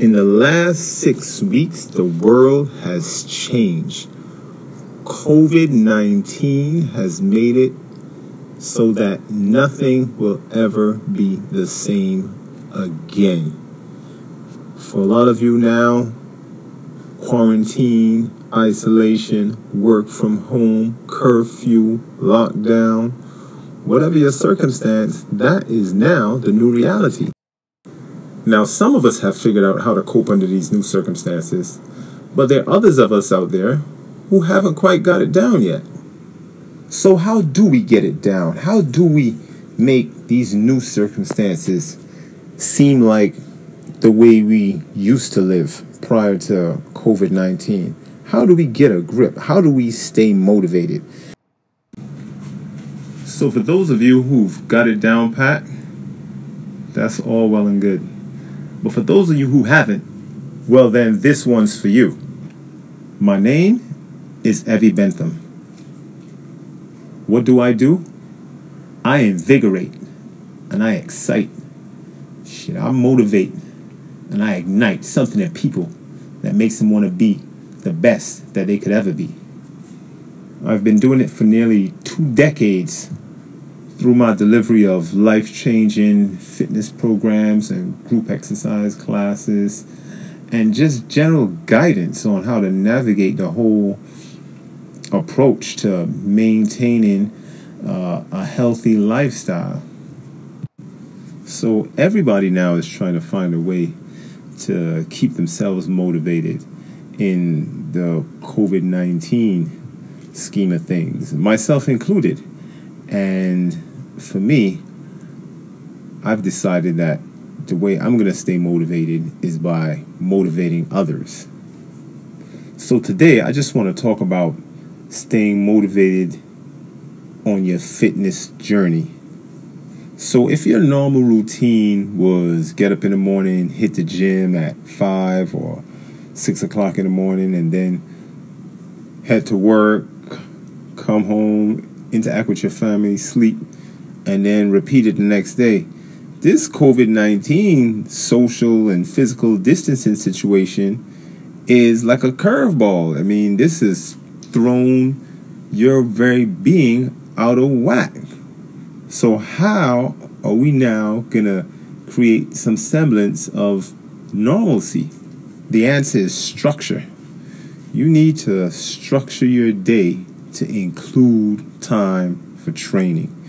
In the last six weeks, the world has changed. COVID 19 has made it so that nothing will ever be the same again. For a lot of you now, quarantine, isolation, work from home, curfew, lockdown, whatever your circumstance, that is now the new reality. Now, some of us have figured out how to cope under these new circumstances, but there are others of us out there who haven't quite got it down yet. So, how do we get it down? How do we make these new circumstances seem like the way we used to live prior to COVID 19? How do we get a grip? How do we stay motivated? So, for those of you who've got it down pat, that's all well and good. But for those of you who haven't, well, then this one's for you. My name is Evie Bentham. What do I do? I invigorate and I excite. Shit, I motivate and I ignite something in people that makes them want to be the best that they could ever be. I've been doing it for nearly two decades through my delivery of life changing fitness programs and group exercise classes and just general guidance on how to navigate the whole approach to maintaining uh, a healthy lifestyle. So, everybody now is trying to find a way to keep themselves motivated in the COVID 19 scheme of things, myself included. And for me, I've decided that the way I'm going to stay motivated is by motivating others. So today, I just want to talk about staying motivated on your fitness journey. So, if your normal routine was get up in the morning, hit the gym at 5 or 6 o'clock in the morning, and then head to work, come home, interact with your family, sleep, and then repeat it the next day. This COVID 19 social and physical distancing situation is like a curveball. I mean, this has thrown your very being out of whack. So, how are we now going to create some semblance of normalcy? The answer is structure. You need to structure your day to include time for training.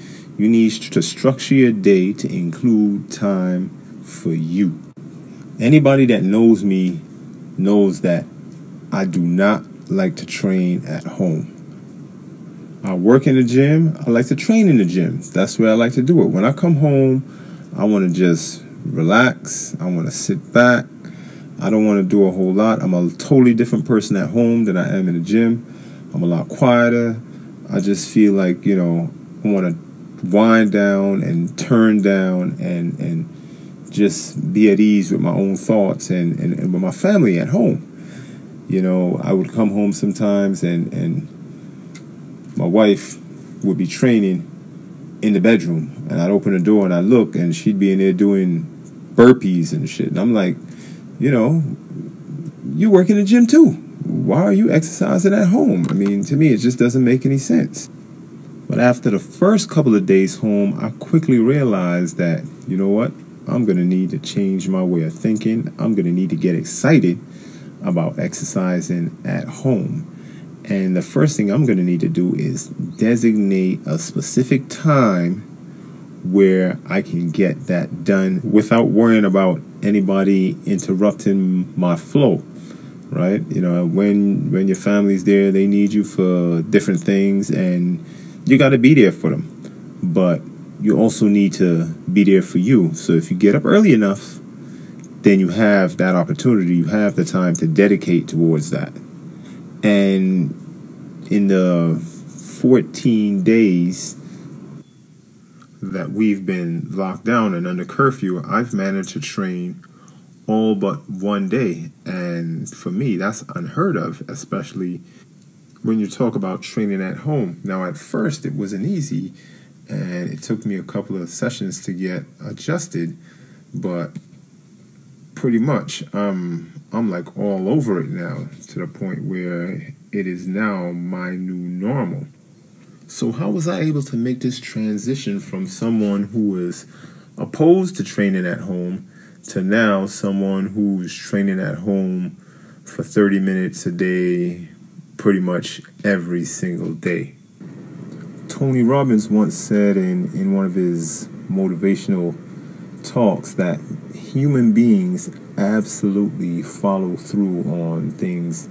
You need to structure your day to include time for you. Anybody that knows me knows that I do not like to train at home. I work in the gym. I like to train in the gym. That's where I like to do it. When I come home, I want to just relax. I want to sit back. I don't want to do a whole lot. I'm a totally different person at home than I am in the gym. I'm a lot quieter. I just feel like, you know, I want to wind down and turn down and and just be at ease with my own thoughts and, and, and with my family at home. You know, I would come home sometimes and, and my wife would be training in the bedroom and I'd open the door and I'd look and she'd be in there doing burpees and shit. And I'm like, you know, you work in the gym too. Why are you exercising at home? I mean, to me, it just doesn't make any sense. But after the first couple of days home, I quickly realized that, you know what? I'm going to need to change my way of thinking. I'm going to need to get excited about exercising at home. And the first thing I'm going to need to do is designate a specific time where I can get that done without worrying about anybody interrupting my flow. Right? You know, when when your family's there, they need you for different things and you got to be there for them. But you also need to be there for you. So if you get up early enough, then you have that opportunity, you have the time to dedicate towards that. And in the 14 days that we've been locked down and under curfew, I've managed to train all but one day. And for me, that's unheard of, especially when you talk about training at home. Now, at first, it wasn't easy, and it took me a couple of sessions to get adjusted, but pretty much. Um, I'm like all over it now to the point where it is now my new normal. So, how was I able to make this transition from someone who was opposed to training at home to now someone who's training at home for 30 minutes a day, pretty much every single day? Tony Robbins once said in, in one of his motivational talks that human beings absolutely follow through on things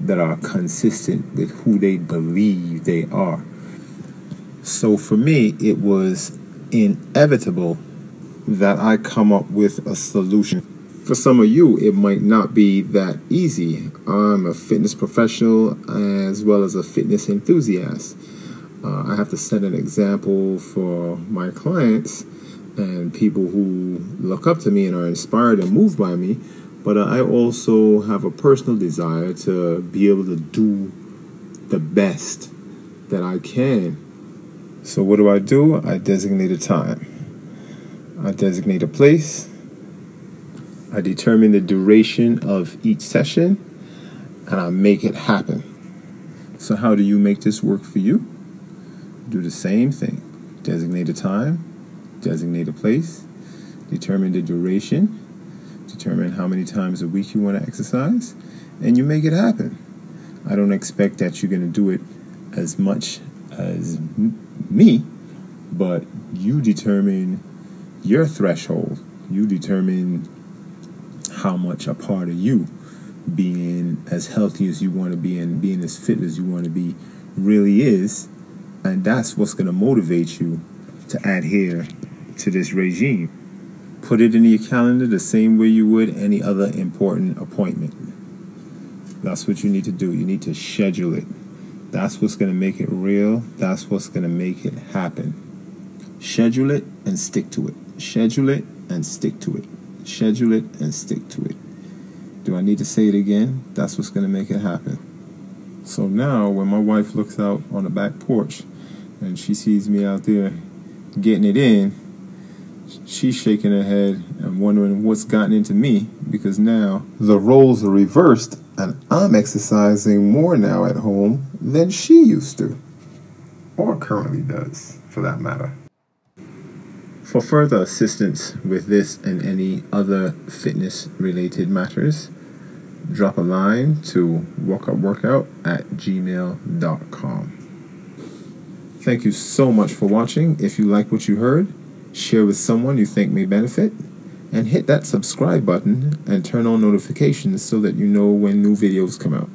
that are consistent with who they believe they are. So for me, it was inevitable that I come up with a solution. For some of you, it might not be that easy. I'm a fitness professional as well as a fitness enthusiast. Uh, I have to set an example for my clients and people who look up to me and are inspired and moved by me. But I also have a personal desire to be able to do the best that I can. So, what do I do? I designate a time, I designate a place, I determine the duration of each session, and I make it happen. So, how do you make this work for you? Do the same thing designate a time, designate a place, determine the duration, determine how many times a week you want to exercise, and you make it happen. I don't expect that you're going to do it as much as m- me, but you determine your threshold. You determine how much a part of you being as healthy as you want to be and being as fit as you want to be really is. And that's what's going to motivate you to adhere to this regime. Put it in your calendar the same way you would any other important appointment. That's what you need to do. You need to schedule it. That's what's going to make it real. That's what's going to make it happen. Schedule it and stick to it. Schedule it and stick to it. Schedule it and stick to it. Do I need to say it again? That's what's going to make it happen. So now, when my wife looks out on the back porch and she sees me out there getting it in, she's shaking her head and wondering what's gotten into me because now the roles are reversed and I'm exercising more now at home than she used to, or currently does, for that matter. For further assistance with this and any other fitness related matters, drop a line to wukupworkout at gmail.com. Thank you so much for watching. If you like what you heard, share with someone you think may benefit, and hit that subscribe button and turn on notifications so that you know when new videos come out.